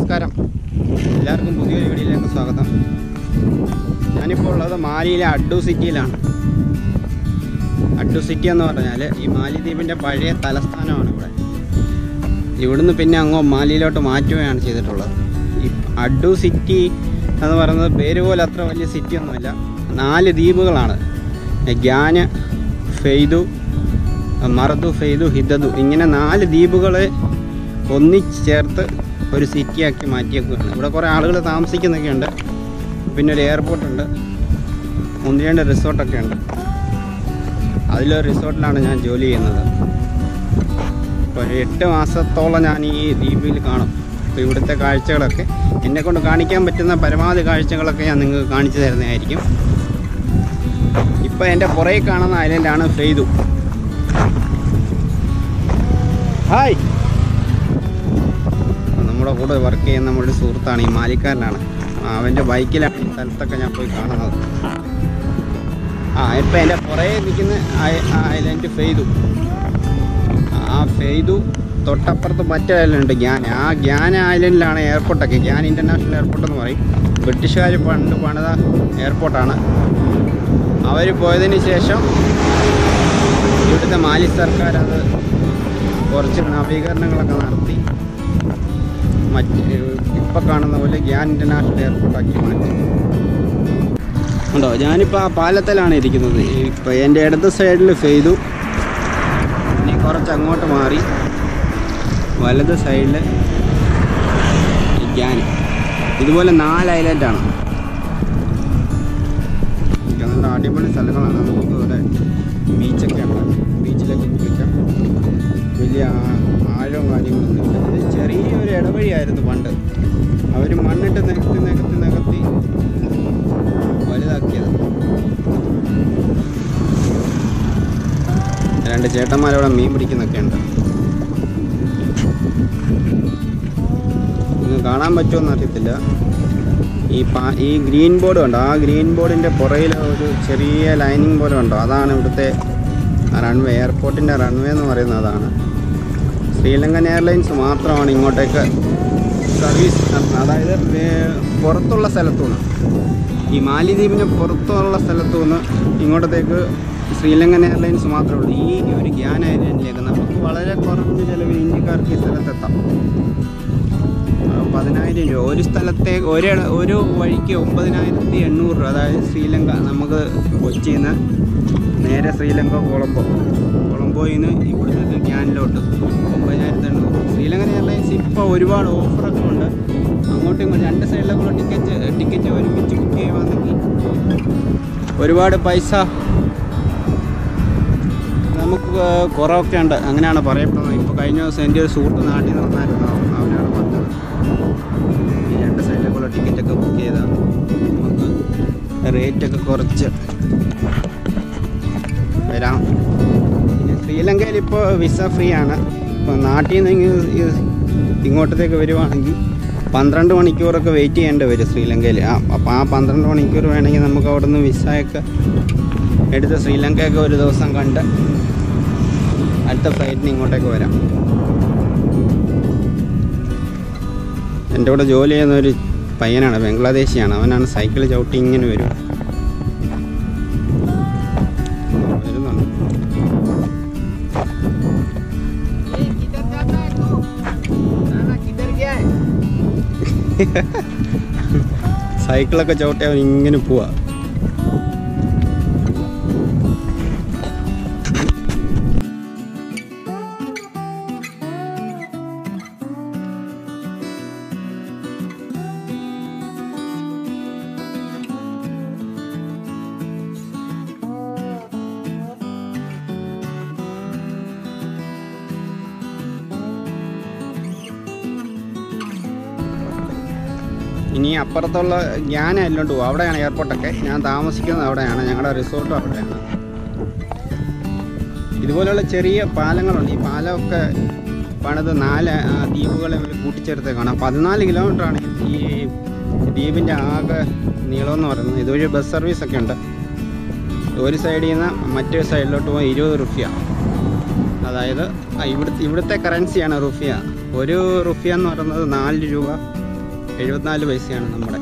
നമസ്കാരം. എല്ലാവർക്കും പുതിയൊരു വീഡിയോയിലേക്ക് സ്വാഗതം. ഞാനിപ്പോൾ ഉള്ളത് മാലിയിലെ അഡ്ഡു സിറ്റിയിലാണ്. അഡ്ഡു സിറ്റി എന്ന് പറഞ്ഞാൽ ഈ മാലിദ്വീപിന്റെ പഴയ തലസ്ഥാനമാണ് ഇവിടെ. ഇവിടുന്ന് പിന്നെ അങ്ങോ മാലിയിലോട്ട് മാറ്റുകയാണ് ചെയ്തിട്ടുള്ളത്. ഈ അഡ്ഡു സിറ്റി എന്ന് പറയുന്നത് പേര് പോലെ അത്ര വലിയ സിറ്റി ഒന്നുമില്ല. നാല് ദ്വീപുകളാണ്. ഗ്യാന് ഫെയ്തു മറദു ഫെയ്തു ഹിദദു. ഇങ്ങനെ നാല് ദ്വീപുകളെ ഒന്നിച്ച് ചേർത്ത് ഒരു സിറ്റിയാക്കി മാറ്റിയേക്കുകയാണ് ഇവിടെ കുറേ ആളുകൾ താമസിക്കുന്നൊക്കെ ഉണ്ട് പിന്നെ ഒരു എയർപോർട്ട് ഉണ്ട്. റിസോർട്ടൊക്കെ ഉണ്ട്. അതിലൊരു റിസോർട്ടിലാണ് ഞാൻ ജോലി ചെയ്യുന്നത്. ഇപ്പോൾ ഒരു എട്ട് മാസത്തോളം ഞാൻ ഈ ദ്വീപിൽ കാണും. അപ്പോൾ ഇവിടുത്തെ കാഴ്ചകളൊക്കെ എന്നെ കൊണ്ട് കാണിക്കാൻ പറ്റുന്ന പരമാവധി കാഴ്ചകളൊക്കെ ഞാൻ നിങ്ങൾക്ക് കാണിച്ചു തരുന്നതായിരിക്കും. ഇപ്പോൾ എന്റെ പുറകെ കാണുന്ന ഐലൻഡാണ് ഫെയ്തു ഹായ്. നമ്മുടെ കൂടെ വർക്ക് ചെയ്യുന്ന നമ്മുടെ സുഹൃത്താണ് ഈ മാലിക്കാരനാണ്. അവന്റെ ബൈക്കിലാണ് ഈ സ്ഥലത്തൊക്കെ ഞാൻ പോയി കാണുന്നത്. ആ ഇപ്പം എന്റെ പുറകെ നിൽക്കുന്ന ഐലൻഡ് ഫെയ്തു. ആ ഫെയ്തു. തൊട്ടപ്പുറത്ത് മറ്റേ ഐലൻഡ് ഗ്യാൻ ആ ഗ്യാൻ ഐലൻഡിലാണ് എയർപോർട്ടൊക്കെ ഗ്യാൻ ഇന്റർനാഷണൽ എയർപോർട്ട് എന്ന് പറയും. ബ്രിട്ടീഷുകാർ പണ്ട് പണിത എയർപോർട്ടാണ് അവർ പോയതിന് ശേഷം ഇവിടുത്തെ മാലി സർക്കാർ അത് കുറച്ച് നവീകരണങ്ങളൊക്കെ നടത്തി. മറ്റ് ഇപ്പം കാണുന്ന പോലെ ഗ്യാൻ ഇന്റർനാഷണൽ എയർപോർട്ടാക്കി മാറ്റി. ഉണ്ടോ? ഞാനിപ്പോൾ ആ പാലത്തിലാണ് ഇരിക്കുന്നത്. ഇപ്പോൾ എന്റെ ഇടത് സൈഡിൽ ഫെയ്തു. ഇനി കുറച്ച് അങ്ങോട്ട് മാറി. വലത് സൈഡിൽ ഗ്യാൻ. ഇതുപോലെ നാല് ഐലൻഡാണ് നല്ല അടിപൊളി സ്ഥലങ്ങളാണ്. നമുക്ക് ഇവിടെ ബീച്ചൊക്കെ ഉണ്ട്. ബീച്ചിലൊക്കെ കുളിക്കാം വലിയ ഇടവഴിയായിരുന്നു പണ്ട്. അവർ മണ്ണിട്ട് നികത്തി നികത്തി നികത്തി വലുതാക്കിയത്. രണ്ട് ചേട്ടന്മാരവിടെ മീൻ പിടിക്കുന്നൊക്കെ ഉണ്ട്. ഇന്ന് കാണാൻ പറ്റുമോ അറിയത്തില്ല. ഈ പാ ഈ ഗ്രീൻ ബോർഡ് ഉണ്ടോ ആ ഗ്രീൻ ബോർഡിന്റെ പുറയിൽ ഒരു ചെറിയ ലൈനിങ് പോലെ ഉണ്ടോ? അതാണ് ഇവിടുത്തെ റൺവേ എയർപോർട്ടിന്റെ റൺവേ എന്ന് പറയുന്നത് അതാണ്. ശ്രീലങ്കൻ എയർലൈൻസ് മാത്രമാണ് ഇങ്ങോട്ടേക്ക് സർവീസ് അതായത് പുറത്തുള്ള സ്ഥലത്തു നിന്ന് ഈ മാലിദ്വീപിന് പുറത്തുള്ള സ്ഥലത്തു നിന്ന് ഇങ്ങോട്ടത്തേക്ക് ശ്രീലങ്കൻ എയർലൈൻസ് മാത്രമേ ഉള്ളൂ. ഈ ഒരു ഗ്യാൻ ഐലൻഡിലേക്ക് നമുക്ക് വളരെ കുറഞ്ഞ ചിലവിൽ ഇന്ത്യക്കാർക്ക് ഈ സ്ഥലത്തെത്താം. പതിനായിരം രൂപ. ഒരു സ്ഥലത്തെ ഒരു ഒരു വഴിക്ക് ഒമ്പതിനായിരത്തി എണ്ണൂറ് രൂപ. അതായത് ശ്രീലങ്ക നമുക്ക് കൊച്ചിയിൽ നിന്ന് നേരെ ശ്രീലങ്ക കൊളംബോ നിന്ന് ഇവിടുന്ന് ക്യാനിലോട്ട്. ഒമ്പതിനായിരത്തി എണ്ണൂറ് ശ്രീലങ്കൻ എയർലൈൻസ് ഇപ്പോൾ ഒരുപാട് ഓഫറൊക്കെ ഉണ്ട്. അങ്ങോട്ടും ഇങ്ങോട്ടും രണ്ട് സൈഡിലേക്കുള്ള ടിക്കറ്റ് ടിക്കറ്റ് ഒരുമിച്ച് ബുക്ക് ചെയ്യുവാണെങ്കിൽ ഒരുപാട് പൈസ നമുക്ക് കുറവൊക്കെ ഉണ്ട്. അങ്ങനെയാണ് പറയപ്പെടുന്നത്. ഇപ്പോൾ കഴിഞ്ഞ ദിവസം എന്റെ ഒരു സുഹൃത്ത് നാട്ടിൽ നിന്ന് വന്നായിരുന്നു അവനാണ് പറഞ്ഞത് ഈ രണ്ട് സൈഡിലേക്കുള്ള ടിക്കറ്റൊക്കെ ബുക്ക് ചെയ്താണ് നമുക്ക് റേറ്റൊക്കെ കുറച്ച് വരാം. ശ്രീലങ്കയിൽ ഇപ്പോൾ വിസ ഫ്രീ ആണ് ഇപ്പോൾ നാട്ടിൽ നിന്ന് ഇങ്ങോട്ടത്തേക്ക് വരുവാണെങ്കിൽ പന്ത്രണ്ട് മണിക്കൂറൊക്കെ വെയിറ്റ് ചെയ്യേണ്ടി വരും ശ്രീലങ്കയിൽ. ആ അപ്പോൾ ആ പന്ത്രണ്ട് മണിക്കൂർ വേണമെങ്കിൽ നമുക്ക് അവിടെ നിന്ന് വിസയൊക്കെ എടുത്ത് ശ്രീലങ്കയൊക്കെ ഒരു ദിവസം കണ്ട് അടുത്ത ഫ്ലൈറ്റിന് ഇങ്ങോട്ടേക്ക് വരാം. എന്റെ കൂടെ ജോലി ചെയ്യുന്ന ഒരു പയ്യനാണ് ബംഗ്ലാദേശിയാണ്. അവനാണ് സൈക്കിൾ ചവിട്ടി ഇങ്ങനെ വരും സൈക്കിളൊക്കെ ചവിട്ടി അവൻ ഇങ്ങനെ പോവാ. ഇനി അപ്പുറത്തുള്ള ഞാൻ അല്ലോണ്ട് പോകും അവിടെയാണ് എയർപോർട്ടൊക്കെ ഞാൻ താമസിക്കുന്നത് അവിടെയാണ്. ഞങ്ങളുടെ റിസോർട്ടും അവിടെയാണ്. ഇതുപോലെയുള്ള ചെറിയ പാലങ്ങളുണ്ട്. ഈ പാലമൊക്കെ പണിത് നാല് ദ്വീപുകളെ കൂട്ടിച്ചേർത്തേക്കാണ്. പതിനാല് കിലോമീറ്ററാണ് ഈ ദ്വീപിന്റെ ആകെ നീളം എന്ന് പറയുന്നത്. ഇതുവഴി ബസ് സർവീസൊക്കെ ഉണ്ട്. ഒരു സൈഡിൽ നിന്ന് മറ്റൊരു സൈഡിലോട്ട് പോകാൻ ഇരുപത് റുപ്യ അതായത് ഇവിടുത്തെ ഇവിടുത്തെ കറൻസിയാണ് റുഫിയ. ഒരു റുഫിയ എന്ന് പറയുന്നത് നാല് രൂപ. എഴുപത്തിനാല് പൈസയാണ് നമ്മുടെ.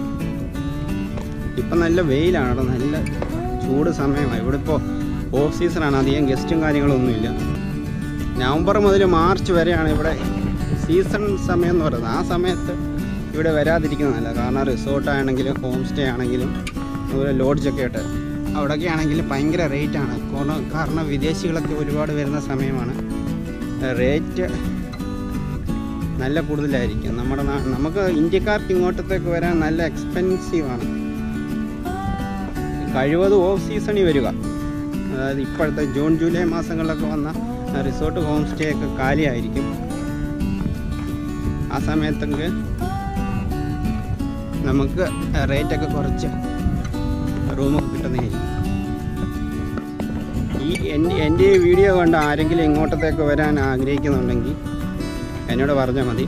ഇപ്പം നല്ല വെയിലാണ് നല്ല ചൂട് സമയമാണ് ഇവിടെ ഇപ്പോൾ ഓഫ് സീസണാണ് അധികം ഗസ്റ്റും കാര്യങ്ങളൊന്നുമില്ല. നവംബർ മുതൽ മാർച്ച് വരെയാണ് ഇവിടെ സീസൺ സമയം എന്ന് പറയുന്നത്. ആ സമയത്ത് ഇവിടെ വരാതിരിക്കുന്നതല്ല. കാരണം റിസോർട്ടാണെങ്കിലും ഹോം സ്റ്റേ ആണെങ്കിലും അതുപോലെ ലോഡ്ജൊക്കെ ആയിട്ട്. അവിടെയൊക്കെ ആണെങ്കിൽ ഭയങ്കര റേറ്റാണ് കാരണം വിദേശികളൊക്കെ ഒരുപാട് വരുന്ന സമയമാണ്. റേറ്റ് നല്ല കൂടുതലായിരിക്കും. നമ്മുടെ നമുക്ക് ഇന്ത്യക്കാർക്ക് ഇങ്ങോട്ടത്തേക്ക് വരാൻ നല്ല എക്സ്പെൻസീവാണ് കഴിവതും ഓഫ് സീസണിൽ വരിക. അതായത് ഇപ്പോഴത്തെ ജൂൺ ജൂലൈ മാസങ്ങളിലൊക്കെ വന്ന റിസോർട്ട് ഹോം സ്റ്റേ ഒക്കെ കാലിയായിരിക്കും. ആ സമയത്തൊക്കെ നമുക്ക് റേറ്റൊക്കെ കുറച്ച് റൂമൊക്കെ കിട്ടുന്നതായിരിക്കും. ഈ എന്റെ ഈ വീഡിയോ കണ്ട് ആരെങ്കിലും ഇങ്ങോട്ടത്തേക്ക് വരാൻ ആഗ്രഹിക്കുന്നുണ്ടെങ്കിൽ എന്നോട് പറഞ്ഞാൽ മതി.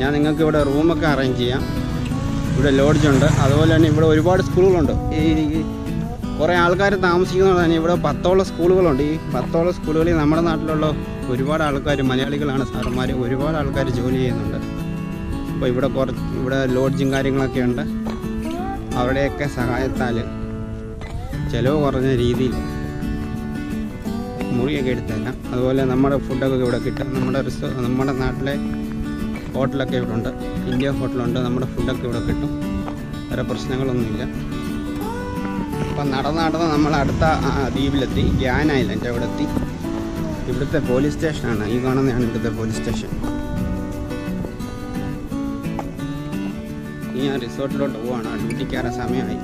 ഞാൻ നിങ്ങൾക്ക് ഇവിടെ റൂമൊക്കെ അറേഞ്ച് ചെയ്യാം. ഇവിടെ ലോഡ്ജുണ്ട് അതുപോലെ തന്നെ ഇവിടെ ഒരുപാട് സ്കൂളുകളുണ്ട്. ഈ കുറേ ആൾക്കാർ താമസിക്കുന്നത് തന്നെ ഇവിടെ പത്തോളം സ്കൂളുകളുണ്ട്. ഈ പത്തോളം സ്കൂളുകളിൽ നമ്മുടെ നാട്ടിലുള്ള ഒരുപാട് ആൾക്കാർ മലയാളികളാണ് സാറന്മാർ ഒരുപാട് ആൾക്കാർ ജോലി ചെയ്യുന്നുണ്ട്. അപ്പോൾ ഇവിടെ കുറച്ച് ഇവിടെ ലോഡ്ജും കാര്യങ്ങളൊക്കെ ഉണ്ട്. അവരുടെയൊക്കെ സഹായത്താൽ ചിലവ് കുറഞ്ഞ രീതിയിൽ മുറിയൊക്കെ എടുത്തരാം അതുപോലെ നമ്മുടെ ഫുഡൊക്കെ ഇവിടെ കിട്ടും. നമ്മുടെ റിസോ നമ്മുടെ നാട്ടിലെ ഹോട്ടലൊക്കെ ഇവിടെ ഉണ്ട്. ഇന്ത്യ ഹോട്ടലുണ്ട്. നമ്മുടെ ഫുഡൊക്കെ ഇവിടെ കിട്ടും. വേറെ പ്രശ്നങ്ങളൊന്നുമില്ല. അപ്പം നടന്ന് നടന്ന് നമ്മൾ അടുത്ത ദ്വീപിലെത്തി. ഗ്യാൻ ഐലൻഡ് അവിടെ എത്തി. ഇവിടുത്തെ പോലീസ് സ്റ്റേഷനാണ്. ഈ കാണുന്നതാണ് ഇവിടുത്തെ പോലീസ് സ്റ്റേഷൻ. ഈ ഞാൻ റിസോർട്ടിലോട്ട് പോവാണ്. ഡ്യൂട്ടിക്കാരെ സമയമായി.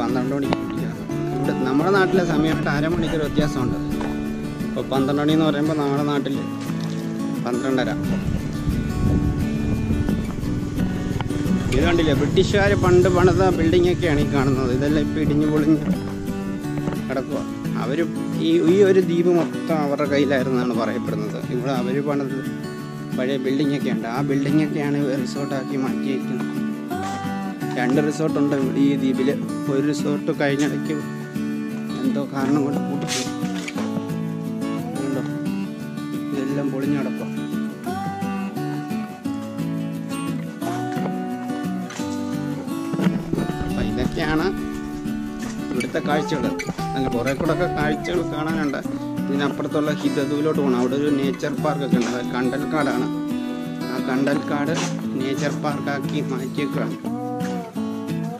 പന്ത്രണ്ട് മണിക്ക് ഡ്യൂട്ടിക്കാണ് ഇവിടെ നമ്മുടെ നാട്ടിലെ സമയമായിട്ട് അരമണിക്കൂർ വ്യത്യാസമുണ്ട്. ഇപ്പോൾ പന്ത്രണ്ട് മണി എന്ന് പറയുമ്പോൾ നമ്മുടെ നാട്ടിൽ പന്ത്രണ്ടര. ഇത് കണ്ടില്ലേ? ബ്രിട്ടീഷുകാർ പണ്ട് പണിത ബിൽഡിംഗ് ഒക്കെയാണ് ഈ കാണുന്നത്. ഇതെല്ലാം ഇപ്പോൾ ഇടിഞ്ഞു പൊളിഞ്ഞ് കിടക്കുക അവർ ഈ ഈ ഒരു ദ്വീപ് മൊത്തം അവരുടെ കയ്യിലായിരുന്നാണ് പറയപ്പെടുന്നത്. ഇവിടെ അവർ പണിത് പഴയ ബിൽഡിംഗ് ഒക്കെ ഉണ്ട് ആ ബിൽഡിംഗ് ഒക്കെയാണ് റിസോർട്ടാക്കി മാറ്റിയിരിക്കുന്നത് രണ്ട് റിസോർട്ടുണ്ട് ഈ ദ്വീപിൽ ഒരു റിസോർട്ട് കഴിഞ്ഞിടയ്ക്ക് എന്തോ കാരണം കൊണ്ട് പൂട്ടിപ്പോയി. പൊളിഞ്ഞു കിടക്കുക അപ്പം ഇതൊക്കെയാണ് ഇവിടുത്തെ കാഴ്ചകൾ. അങ്ങനെ കുറേ കൂടെ ഒക്കെ കാഴ്ചകൾ കാണാനുണ്ട്. ഇതിനപ്പുറത്തുള്ള ഹിതദൂലോട്ട് പോകണം അവിടെ ഒരു നേച്ചർ പാർക്കൊക്കെ ഉണ്ട്. അത് കണ്ടൽക്കാടാണ്. ആ കണ്ടൽക്കാട് നേച്ചർ പാർക്കാക്കി മാറ്റിയേക്കാണ്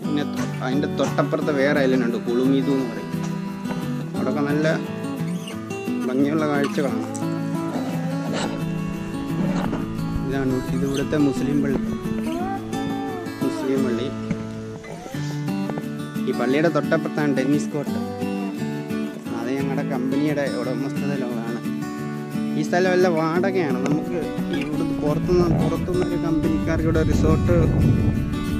പിന്നെ അതിന്റെ തൊട്ടപ്പുറത്ത് വേറെ ഐലൻഡ് ഉണ്ട്. കുളുമീതു എന്ന് പറയും. അവിടെയൊക്കെ നല്ല ഭംഗിയുള്ള കാഴ്ചകളാണ്. ഇതാണ് ഇത് ഇവിടുത്തെ മുസ്ലിം പള്ളി. മുസ്ലിം പള്ളി. ഈ പള്ളിയുടെ തൊട്ടപ്പുറത്താണ് ടെന്നീസ് കോർട്ട് അത് ഞങ്ങളുടെ കമ്പനിയുടെ ഉടമസ്ഥതയിലുള്ളതാണ് ഈ സ്ഥലം വല്ല വാടകയാണ്. നമുക്ക് ഇവിടുന്ന് പുറത്തുനിന്ന് പുറത്തുനിന്ന് ഒരു റിസോർട്ട്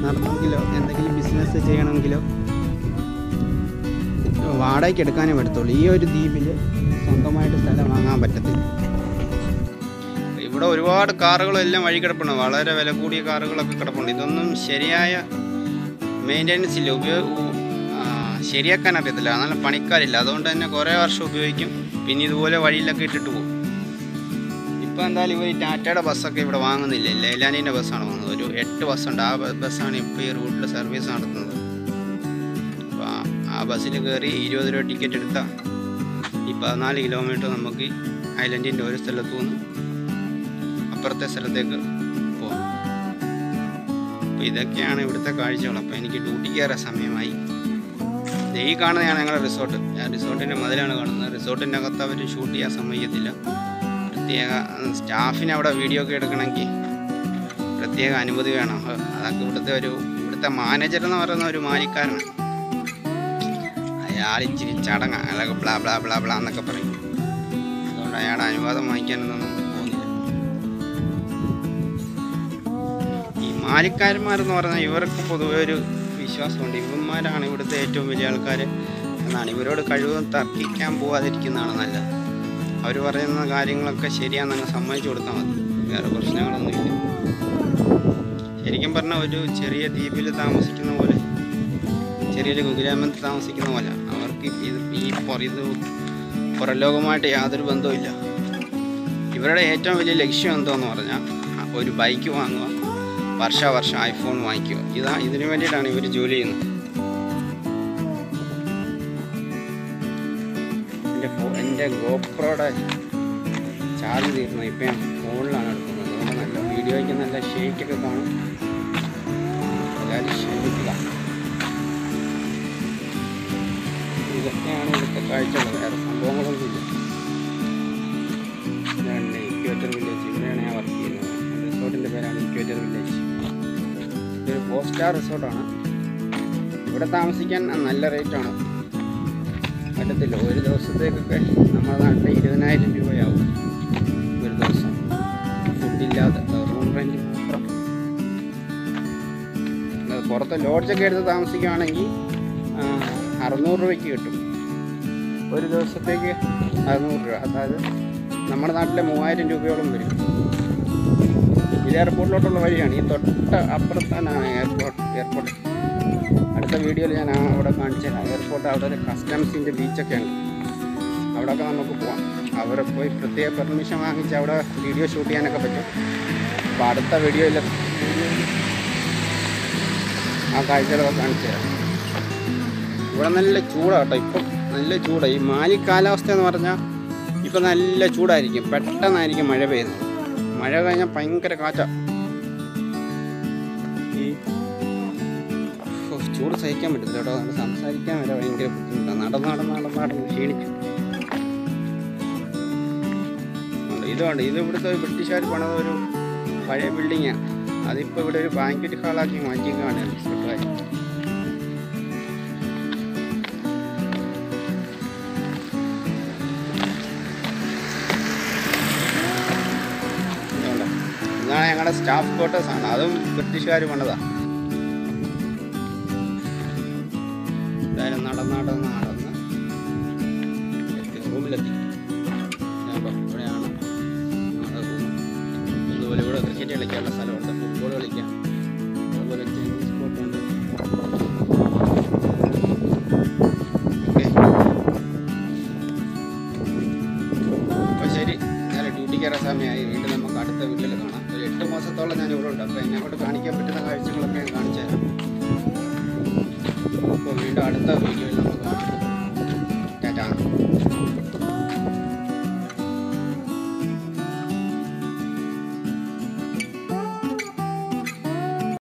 നടത്തണമെങ്കിലോ എന്തെങ്കിലും ബിസിനസ് ചെയ്യണമെങ്കിലോ വാടകയ്ക്ക് എടുക്കാനേ പറ്റത്തുള്ളൂ. ഈ ഒരു ദ്വീപിൽ സ്വന്തമായിട്ട് സ്ഥലം വാങ്ങാൻ പറ്റത്തില്ല. ഇവിടെ ഒരുപാട് കാറുകളും എല്ലാം വഴി കിടപ്പുണ്ട്. വളരെ വില കൂടിയ കാറുകളൊക്കെ കിടപ്പുണ്ട്. ഇതൊന്നും ശരിയായ മെയിന്റെനൻസ് ഇല്ല. ഉപയോഗ ശരിയാക്കാൻ അറിയത്തില്ല. നല്ല പണിക്കാരില്ല. അതുകൊണ്ട് തന്നെ കുറേ വർഷം ഉപയോഗിക്കും. പിന്നെ ഇതുപോലെ വഴിയിലൊക്കെ ഇട്ടിട്ട് പോകും. ഇപ്പം എന്തായാലും ഇവർ ടാറ്റയുടെ ബസ്സൊക്കെ ഇവിടെ വാങ്ങുന്നില്ല? ലൈലാനീന്റെ ബസ്സാണ് വാങ്ങുന്നത്. ഒരു എട്ട് ബസ്സുണ്ട്. ആ ബസ്സാണ് ഇപ്പോൾ ഈ റൂട്ടിൽ സർവീസ് നടത്തുന്നത്. അപ്പോൾ ആ ബസ്സിൽ കയറി ഇരുപത് രൂപ ടിക്കറ്റ് എടുത്താൽ ഈ പതിനാല് കിലോമീറ്റർ നമുക്ക് ഐലൻഡിന്റെ ഒരു സ്ഥലത്തു നിന്ന് അപ്പുറത്തെ സ്ഥലത്തേക്ക് പോകാം അപ്പോൾ ഇതൊക്കെയാണ് ഇവിടുത്തെ കാഴ്ചകൾ. അപ്പോൾ എനിക്ക് ഡ്യൂട്ടി കയറാൻ സമയമായി. ഈ കാണുന്നതാണ് ഞങ്ങളുടെ റിസോർട്ട് റിസോർട്ടിന്റെ മതിലാണ് കാണുന്നത്. റിസോർട്ടിന്റെ അകത്ത് അവർ ഷൂട്ട് ചെയ്യാൻ സമ്മതിക്കത്തില്ല. പ്രത്യേക സ്റ്റാഫിന് അവിടെ വീഡിയോ ഒക്കെ എടുക്കണമെങ്കിൽ പ്രത്യേക അനുമതി വേണം. അതൊക്കെ ഇവിടുത്തെ ഒരു ഇവിടുത്തെ മാനേജർ എന്ന് പറയുന്ന ഒരു മാലിക്കാരനാണ്. അയാൾ ഇച്ചിരി ചടങ്ങ അയാളൊക്കെ ബ്ലാ ബ്ലാ ബ്ലാ ബ്ലാ എന്നൊക്കെ പറയും. അതുകൊണ്ട് അയാളുടെ അനുവാദം വാങ്ങിക്കാനൊന്നും ഈ പറഞ്ഞാൽ ഇവർക്ക് പൊതുവെ ഒരു വിശ്വാസമുണ്ട്. ഇവന്മാരാണ് ഇവിടുത്തെ ഏറ്റവും വലിയ ആൾക്കാർ എന്നാണ്. ഇവരോട് കഴിവും തർക്കിക്കാൻ പോവാതിരിക്കുന്നതാണ് നല്ലത്. അവർ പറയുന്ന കാര്യങ്ങളൊക്കെ ശരിയാണെന്ന് സമ്മതിച്ചു കൊടുത്താൽ മതി. വേറെ പ്രശ്നങ്ങളൊന്നുമില്ല ശരിക്കും പറഞ്ഞാൽ ഒരു ചെറിയ ദ്വീപിൽ താമസിക്കുന്ന പോലെ ചെറിയൊരു കുഗ്രാമത്തിൽ താമസിക്കുന്ന പോലെ അവർക്ക് ഇത് ഈ ഇത് പുറലോകമായിട്ട് യാതൊരു ബന്ധവുമില്ല. ഇവരുടെ ഏറ്റവും വലിയ ലക്ഷ്യം എന്തോന്ന് പറഞ്ഞാൽ ഒരു ബൈക്ക് വാങ്ങുക. വർഷാവർഷം ഐഫോൺ വാങ്ങിക്കുക ഇതാ ഇതിനു വേണ്ടിയിട്ടാണ് ഇവർ ജോലി ചെയ്യുന്നത്. എന്റെ എന്റെ ഗോപ്രോയുടെ ചാർജ് തീർന്നു. ഇപ്പം ഞാൻ ഫോണിലാണ് എടുക്കുന്നത്. നല്ല വീഡിയോയ്ക്ക് നല്ല ഷേക്കൊക്കെ കാണും. എല്ലാവരും ക്ഷമിക്കുക ഇതൊക്കെയാണ് ഇവിടുത്തെ കാഴ്ചകൾ വേറെ സംഭവങ്ങളൊന്നുമില്ല. ഇക്വേറ്റർ വില്ലേജ് ഇവിടെയാണ് ഞാൻ വർക്ക് ചെയ്യുന്നത്. റിസോർട്ടിന്റെ പേരാണ് ഇക്വേറ്റർ വില്ലേജ്. ഇതൊരു ഫോർ സ്റ്റാർ റിസോർട്ടാണ്. ഇവിടെ താമസിക്കാൻ നല്ല റേറ്റാണ്. പറ്റത്തില്ല. ഒരു ദിവസത്തേക്കൊക്കെ നമ്മുടെ നാട്ടിൽ ഇരുപതിനായിരം രൂപയാവും. ഒരു ദിവസം. ഫുഡില്ലാതെ റൂം റെന്റ് മാത്രം പുറത്ത് ലോഡ്ജൊക്കെ എടുത്ത് താമസിക്കുകയാണെങ്കിൽ അറുന്നൂറ് രൂപയ്ക്ക് കിട്ടും. ഒരു ദിവസത്തേക്ക് അറുന്നൂറ് രൂപ. അതായത് നമ്മുടെ നാട്ടിലെ മൂവായിരം രൂപയോളം വരും. എയർപോർട്ടിലോട്ടുള്ള വഴിയാണ്. ഈ തൊട്ട അപ്പുറത്താണ് എയർപോർട്ട് എയർപോർട്ട്. അടുത്ത വീഡിയോയിൽ ഞാൻ അവിടെ കാണിച്ചു എയർപോർട്ട് അവിടെ ഒരു കസ്റ്റംസിന്റെ ബീച്ചൊക്കെ ഉണ്ട് അവിടെയൊക്കെ നമുക്ക് പോവാം. അവിടെ പോയി പ്രത്യേക പെർമിഷൻ വാങ്ങിച്ച് അവിടെ വീഡിയോ ഷൂട്ട് ചെയ്യാനൊക്കെ പറ്റും. അപ്പോൾ അടുത്ത വീഡിയോയിൽ ആ കാഴ്ചകളൊക്കെ കാണിച്ചു തരാം ഇവിടെ നല്ല ചൂടാട്ടോ ഇപ്പം. നല്ല ചൂടാണ് ഈ മാലി കാലാവസ്ഥ എന്ന് പറഞ്ഞാൽ ഇപ്പം നല്ല ചൂടായിരിക്കും. പെട്ടെന്നായിരിക്കും മഴ പെയ്യുന്നത്. മഴ കഴിഞ്ഞാൽ ഭയങ്കര കാറ്റാ. ചൂട് സഹിക്കാൻ പറ്റില്ല കേട്ടോ. നമുക്ക് സംസാരിക്കാൻ വരെ ഭയങ്കര ബുദ്ധിമുട്ടാണ് നടന്ന് നടന്ന് നടന്ന് നടന്ന് ക്ഷീണിച്ചു. ഇതുണ്ട് ഇത് ഇവിടുത്തെ ബ്രിട്ടീഷുകാർ പണിത ഒരു പഴയ ബിൽഡിങ്ങാണ് അതിപ്പോൾ ഇവിടെ ഒരു ബാങ്കറ്റ് ഹാളാക്കി മാറ്റിയേക്കാണ് റിസോർട്ടുകാർ ഞങ്ങളുടെ സ്റ്റാഫ് ക്വാർട്ടേഴ്സ് ആണ്. അതും ബ്രിട്ടീഷുകാർ പണിതാ എന്തായാലും നടന്ന് നടന്ന് നടന്ന് റൂമിലെത്തി. ഇവിടെയാണ് ഇതുപോലെ ഇവിടെ ക്രിക്കറ്റ് കളിക്കാനുള്ള സ്ഥലമുണ്ട് ഡ്യൂട്ടി കയറാൻ സമയമായി. വീട്ടിൽ നമുക്ക് അടുത്ത വീട്ടിൽ കാണാം. ഒരു എട്ട് മാസത്തോളം ഞാൻ ഇവിടെ ഉണ്ട്. അപ്പോൾ എന്നെ കൊണ്ട് കാണിക്കാൻ പറ്റുന്ന കാഴ്ചകളൊക്കെ ഞാൻ കാണിച്ചു തരാം അപ്പോൾ വീണ്ടും അടുത്ത വീഡിയോയിൽ